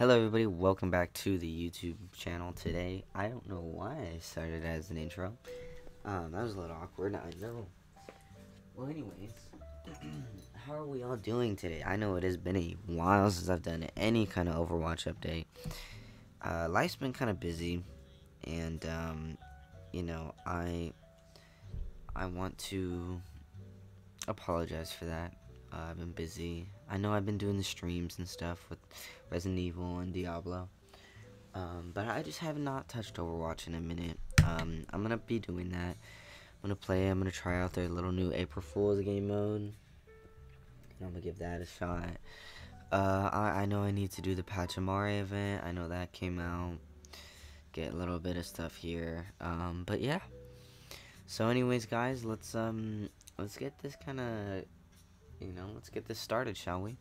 Hello everybody, welcome back to the YouTube channel today. I don't know why I started as an intro. Um, that was a little awkward, I know. Well anyways, how are we all doing today? I know it has been a while since I've done any kind of Overwatch update. Uh, life's been kind of busy, and um, you know, I I want to apologize for that. Uh, I've been busy. I know I've been doing the streams and stuff with Resident Evil and Diablo. Um, but I just have not touched Overwatch in a minute. Um, I'm gonna be doing that. I'm gonna play. I'm gonna try out their little new April Fool's game mode. And I'm gonna give that a shot. Uh, I, I know I need to do the Pachimari event. I know that came out. Get a little bit of stuff here. Um, but yeah. So, anyways, guys, let's um, let's get this kind of you know, let's get this started, shall we?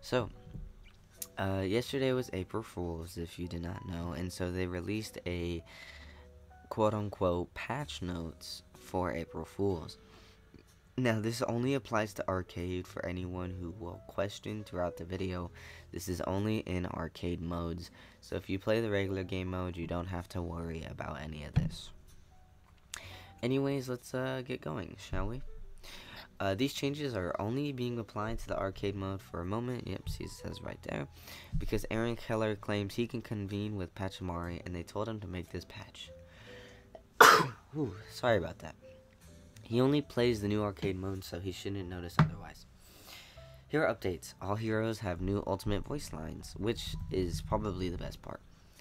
So, uh, yesterday was April Fool's, if you did not know, and so they released a quote unquote patch notes for April Fool's. Now, this only applies to arcade for anyone who will question throughout the video. This is only in arcade modes, so if you play the regular game mode, you don't have to worry about any of this. Anyways, let's uh, get going, shall we? Uh, these changes are only being applied to the arcade mode for a moment. Yep, it says right there. Because Aaron Keller claims he can convene with Pachimari and they told him to make this patch. Ooh, sorry about that. He only plays the new arcade mode, so he shouldn't notice otherwise. Here are updates. All heroes have new ultimate voice lines, which is probably the best part.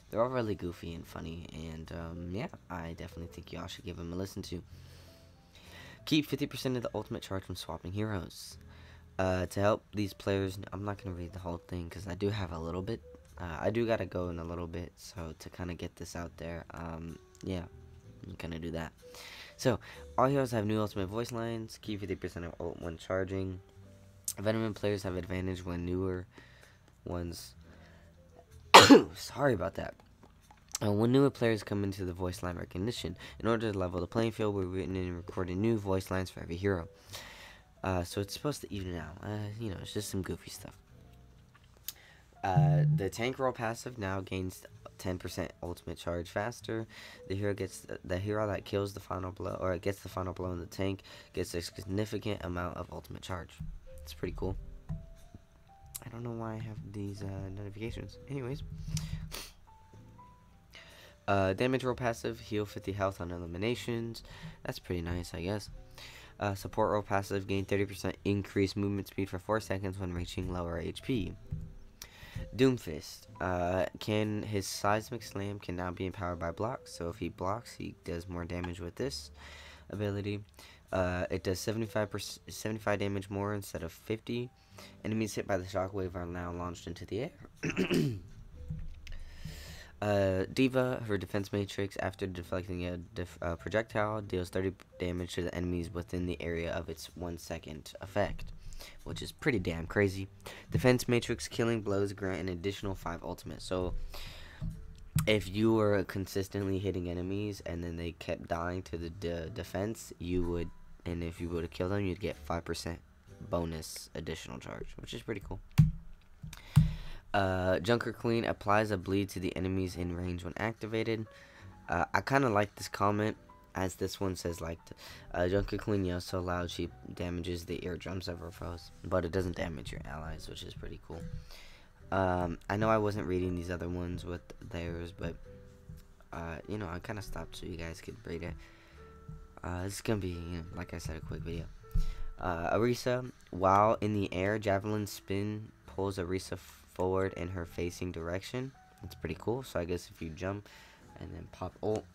They're all really goofy and funny, and um, yeah, I definitely think y'all should give them a listen to. Keep 50% of the ultimate charge from swapping heroes. Uh, to help these players, I'm not going to read the whole thing because I do have a little bit. Uh, I do got to go in a little bit, so to kind of get this out there, um, yeah, I'm going to do that. So, all heroes have new ultimate voice lines. Keep 50% of ult when charging. Veteran players have advantage when newer ones. Sorry about that. Uh, when newer players come into the voice line recognition, in order to level the playing field, we're written and recording new voice lines for every hero. Uh, so it's supposed to even out. Uh, you know, it's just some goofy stuff. Uh, the tank role passive now gains 10% ultimate charge faster. The hero gets the hero that kills the final blow or gets the final blow in the tank gets a significant amount of ultimate charge. It's pretty cool. I don't know why I have these uh, notifications. Anyways. Uh, damage role passive, heal 50 health on eliminations. That's pretty nice, I guess. Uh, support role passive, gain 30% increased movement speed for 4 seconds when reaching lower HP. Doomfist, uh, can his seismic slam can now be empowered by blocks. So if he blocks, he does more damage with this ability. Uh, it does 75 75 damage more instead of 50. Enemies hit by the shockwave are now launched into the air. Uh, D.Va, her defense matrix, after deflecting a def uh, projectile, deals 30 damage to the enemies within the area of its 1 second effect, which is pretty damn crazy. Defense matrix killing blows grant an additional 5 ultimate. So, if you were consistently hitting enemies and then they kept dying to the de defense, you would, and if you were to kill them, you'd get 5% bonus additional charge, which is pretty cool. Uh, Junker Queen applies a bleed to the enemies in range when activated. Uh, I kind of like this comment, as this one says, like, uh, Junker Queen yells so loud she damages the eardrums of her foes, but it doesn't damage your allies, which is pretty cool. Um, I know I wasn't reading these other ones with theirs, but, uh, you know, I kind of stopped so you guys could read it. Uh, this is going to be, you know, like I said, a quick video. Uh, Orisa, while in the air, Javelin Spin pulls Orisa forward in her facing direction. That's pretty cool. So I guess if you jump and then pop ult,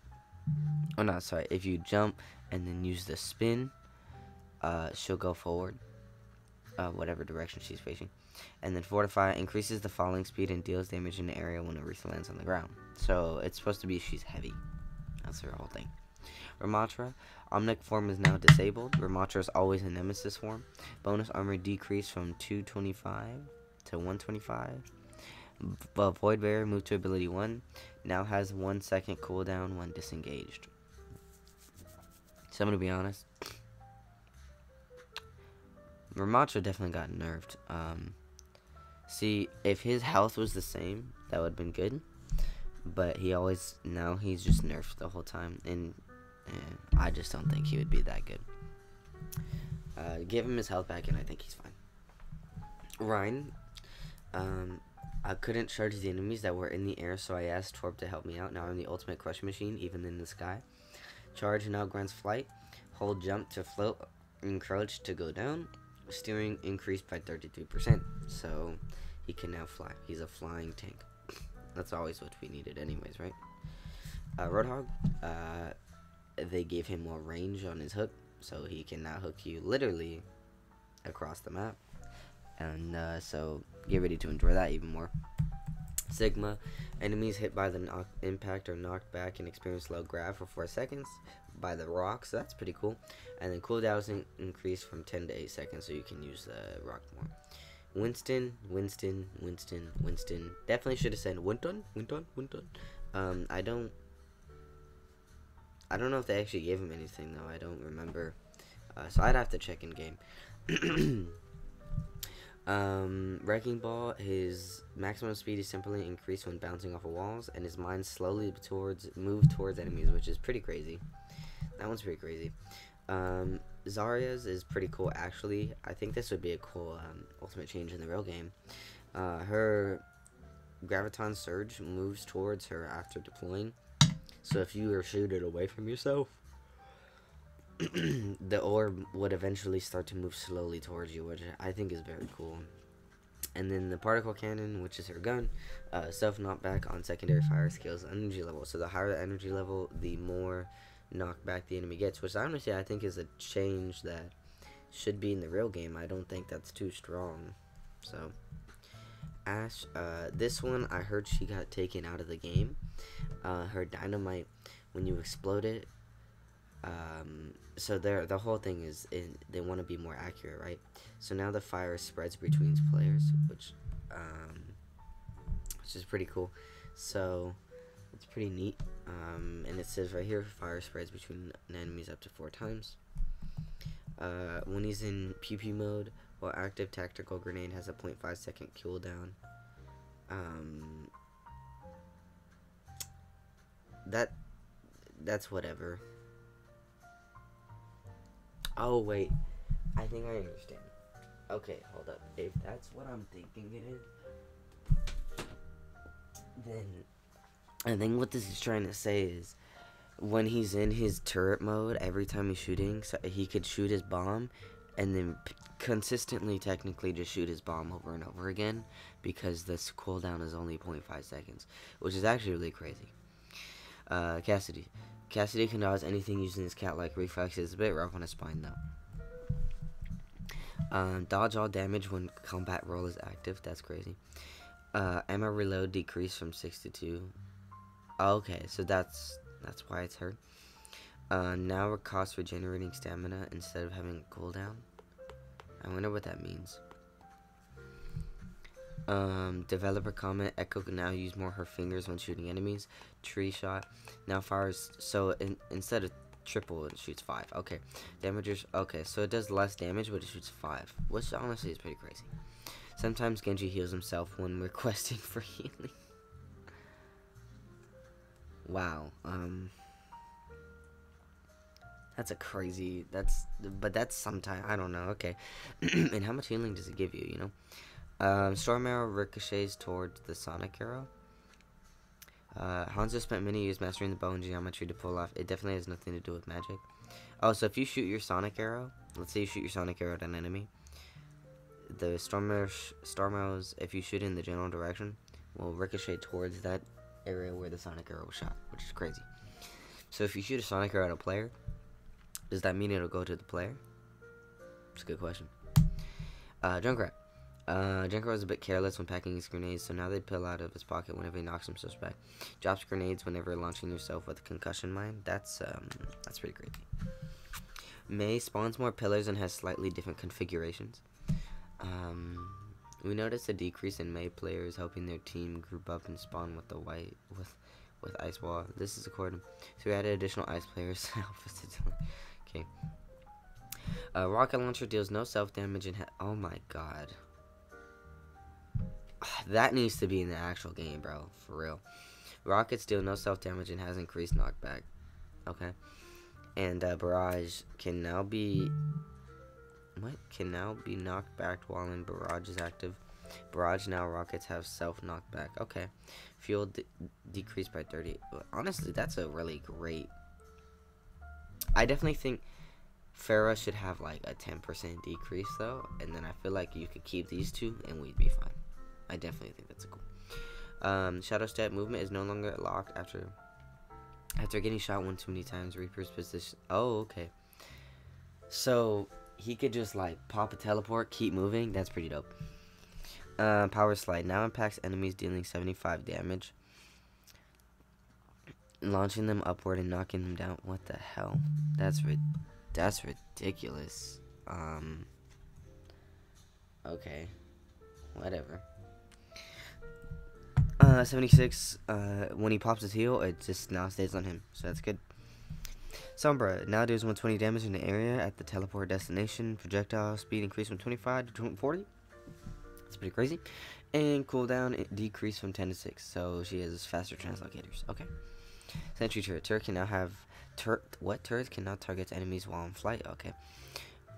oh no, sorry, if you jump and then use the spin, uh, she'll go forward, uh, whatever direction she's facing. And then Fortify increases the falling speed and deals damage in the area when Orisa lands on the ground. So it's supposed to be she's heavy. That's her whole thing. Ramattra, Omnic form is now disabled. Ramattra is always a Nemesis form. Bonus armor decreased from 225 to 125. But Void Barrier moved to ability 1. Now has 1 second cooldown when disengaged. So I'm going to be honest. Ramattra definitely got nerfed. Um, see, if his health was the same, that would have been good. But he always now he's just nerfed the whole time, and, I just don't think he would be that good. Uh, give him his health back, and I think he's fine. Rein, um, I couldn't charge the enemies that were in the air, so I asked Torb to help me out. Now I'm the ultimate crush machine, even in the sky. Charge now grants flight. Hold jump to float. Encroach to go down. Steering increased by 33%. So he can now fly. He's a flying tank. That's always what we needed anyways, right? Uh, Roadhog, uh, they gave him more range on his hook. So he can now hook you literally across the map. And uh, so get ready to enjoy that even more. Sigma, enemies hit by the impact are knocked back and experience low grav for 4 seconds by the rock, so that's pretty cool. And then cooldowns in increase from 10 to 8 seconds, so you can use the rock more. Winston, Winston, Winston, Winston. Definitely should have said Winton, Winton, Winton. Um, I don't, I don't know if they actually gave him anything though. I don't remember, uh, so I'd have to check in game. Um, Wrecking Ball, his maximum speed is simply increased when bouncing off of walls, and his mind slowly towards move towards enemies, which is pretty crazy. That one's pretty crazy. Um, Zarya's is pretty cool, actually. I think this would be a cool um, ultimate change in the real game. Uh, her Graviton Surge moves towards her after deploying. So if you are shooted away from yourself, the orb would eventually start to move slowly towards you, which I think is very cool. And then the particle cannon, which is her gun, uh, self knockback on secondary fire scales energy level. So the higher the energy level, the more knockback the enemy gets, which honestly I think is a change that should be in the real game. I don't think that's too strong. So Ash, uh, this one I heard she got taken out of the game. Uh, her dynamite, when you explode it, um, so there the whole thing is in, they want to be more accurate right? So now the fire spreads between players which um, which is pretty cool. So it's pretty neat. Um, and it says right here fire spreads between enemies up to four times. Uh, when he's in PP mode while active tactical grenade has a 0.5 second cooldown um, that that's whatever Oh, wait. I think I understand. Okay, hold up. If that's what I'm thinking it is, then I think what this is trying to say is when he's in his turret mode, every time he's shooting, so he could shoot his bomb and then consistently technically just shoot his bomb over and over again because this cooldown is only 0.5 seconds, which is actually really crazy. Uh, Cassidy. Cassidy can dodge anything using his cat-like reflexes. A bit rough on his spine, though. Um, dodge all damage when combat roll is active. That's crazy. Uh, ammo reload decreased from 6 to 2. Okay, so that's that's why it's hurt. Uh, now it costs regenerating stamina instead of having a cooldown. I wonder what that means. Um, developer comment, Echo can now use more her fingers when shooting enemies. Tri-Shot now fires, so in, instead of triple, it shoots five. Okay, damages, okay, so it does less damage, but it shoots five, which honestly is pretty crazy. Sometimes Genji heals himself when requesting for healing. wow, um, that's a crazy, that's, but that's sometimes, I don't know, okay. and how much healing does it give you, you know? Um, Storm Arrow ricochets towards the Sonic Arrow. Uh, Hanzo spent many years mastering the bow and geometry to pull off. It definitely has nothing to do with magic. Oh, so if you shoot your Sonic Arrow, let's say you shoot your Sonic Arrow at an enemy, the Storm, Arrows, Storm Arrows, if you shoot in the general direction, will ricochet towards that area where the Sonic Arrow was shot, which is crazy. So if you shoot a Sonic Arrow at a player, does that mean it'll go to the player? It's a good question. Uh, Junkrat. Uh, Junkrat was a bit careless when packing his grenades, so now they pull out of his pocket whenever he knocks himself back. Drops grenades whenever launching yourself with a concussion mine. That's um, that's pretty crazy. Mei spawns more pillars and has slightly different configurations. Um, we noticed a decrease in Mei players helping their team group up and spawn with the white with with ice wall. This is according. So we added additional ice players. okay. Uh, rocket launcher deals no self damage and oh my god. that needs to be in the actual game, bro. For real. Rockets deal no self damage and has increased knockback. Okay. And uh, Barrage can now be. What? Can now be knocked back while in Barrage is active. Barrage now rockets have self knockback. Okay. Fuel de decreased by 30. Honestly, that's a really great. I definitely think Pharah should have like a 10% decrease though. And then I feel like you could keep these two and we'd be fine. I definitely think that's cool. Um, Shadow Step movement is no longer locked after after getting shot one too many times. Reaper's position. Oh, okay. So he could just like pop a teleport, keep moving. That's pretty dope. Uh, power slide now impacts enemies dealing 75 damage, launching them upward and knocking them down. What the hell? That's ri that's ridiculous. Um. Okay. Whatever. Uh, 76, uh, when he pops his heal, it just now stays on him, so that's good. Sombra, now deals 120 damage in the area at the teleport destination. Projectile speed increased from 25 to 40. That's pretty crazy. And cooldown decreased from 10 to 6, so she has faster translocators. Okay. Sentry turret. Turret can now have... Tur what? Turrets cannot target enemies while in flight? Okay.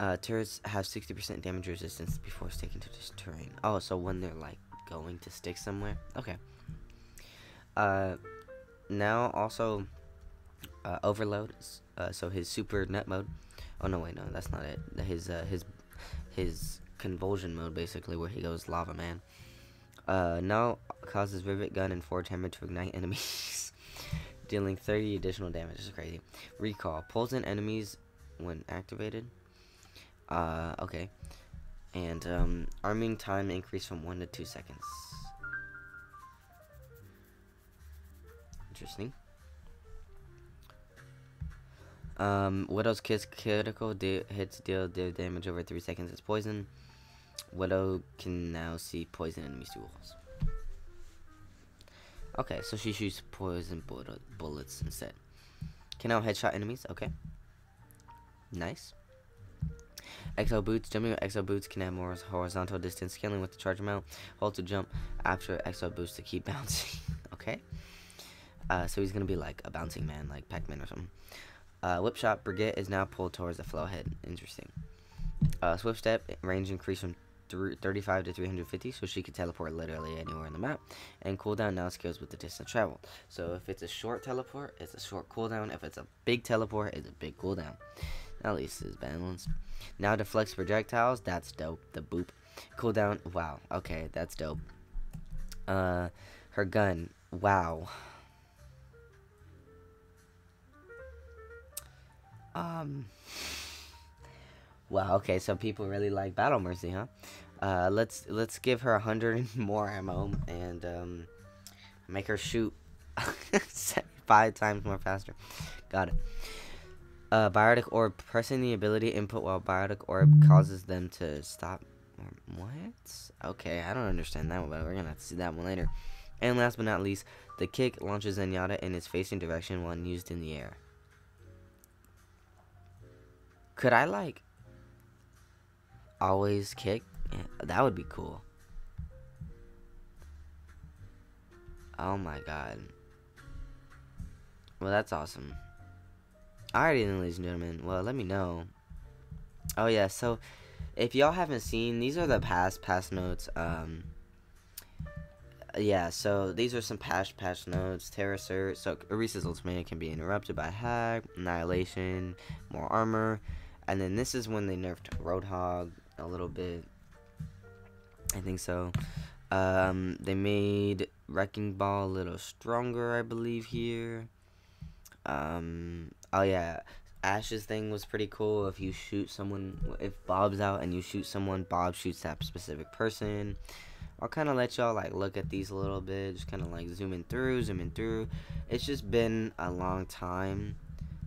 Uh, turrets have 60% damage resistance before sticking to this terrain. Oh, so when they're, like, going to stick somewhere? Okay. Uh, now also uh, overload. Uh, so his super net mode. Oh no, wait, no, that's not it. His uh, his his convulsion mode, basically, where he goes lava man. Uh, now causes rivet gun and forge hammer to ignite enemies, dealing 30 additional damage. This is crazy. Recall pulls in enemies when activated. Uh, okay. And um, arming time increased from one to two seconds. Interesting. Um, Widow's Kiss critical de hits deal, damage over 3 seconds as poison. Widow can now see poison enemies through walls. Okay, so she shoots poison bullets instead. Can now headshot enemies. Okay. Nice. Exo boots. Jumping with exo boots can add more horizontal distance. Scaling with the charge amount. Hold to jump after exo boots to keep bouncing. okay. Uh, so he's gonna be like a bouncing man, like Pac-Man or something. Uh, whip shot Brigitte is now pulled towards the flow head. Interesting. Uh, swift step range increase from 35 to 350, so she can teleport literally anywhere on the map. And cooldown now scales with the distance traveled. So if it's a short teleport, it's a short cooldown. If it's a big teleport, it's a big cooldown. At least it's balanced. Now deflects projectiles. That's dope. The boop. Cooldown. Wow. Okay, that's dope. Uh, her gun. Wow. Um. Wow. Okay. So people really like Battle Mercy, huh? Uh, let's let's give her a hundred more ammo and um, make her shoot five times more faster. Got it. Uh, biotic orb pressing the ability input while biotic orb causes them to stop. What? Okay, I don't understand that one, but we're gonna have to see that one later. And last but not least, the kick launches Zenyatta in its facing direction when used in the air. Could I like always kick? Yeah, that would be cool. Oh my god. Well, that's awesome. Alrighty then, ladies and gentlemen. Well, let me know. Oh yeah, so if y'all haven't seen, these are the past past notes. Um, yeah, so these are some past patch notes. Terra Surge, so Orisa's ultimate can be interrupted by hack, annihilation, more armor, and then this is when they nerfed Roadhog a little bit. I think so. Um, they made Wrecking Ball a little stronger, I believe, here. Um, oh yeah, Ash's thing was pretty cool. If you shoot someone, if Bob's out and you shoot someone, Bob shoots that specific person. I'll kind of let y'all like look at these a little bit, just kind of like zooming through, zooming through. It's just been a long time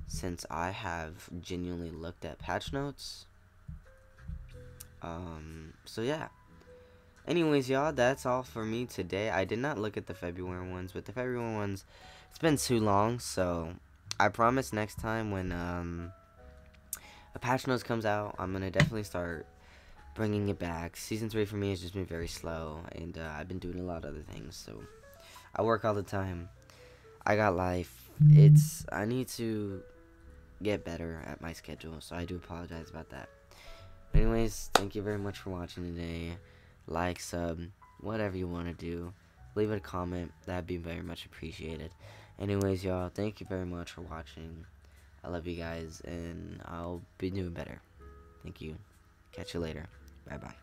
since I have genuinely looked at patch notes. Um, so yeah. Anyways, y'all, that's all for me today. I did not look at the February ones, but the February ones, it's been too long, so I promise next time when um, a patch notes comes out, I'm gonna definitely start bringing it back. Season three for me has just been very slow, and uh, I've been doing a lot of other things. So I work all the time. I got life. It's I need to get better at my schedule, so I do apologize about that. Anyways, thank you very much for watching today. Like, sub, whatever you want to do. Leave a comment. That'd be very much appreciated. Anyways, y'all, thank you very much for watching. I love you guys, and I'll be doing better. Thank you. Catch you later. Bye bye.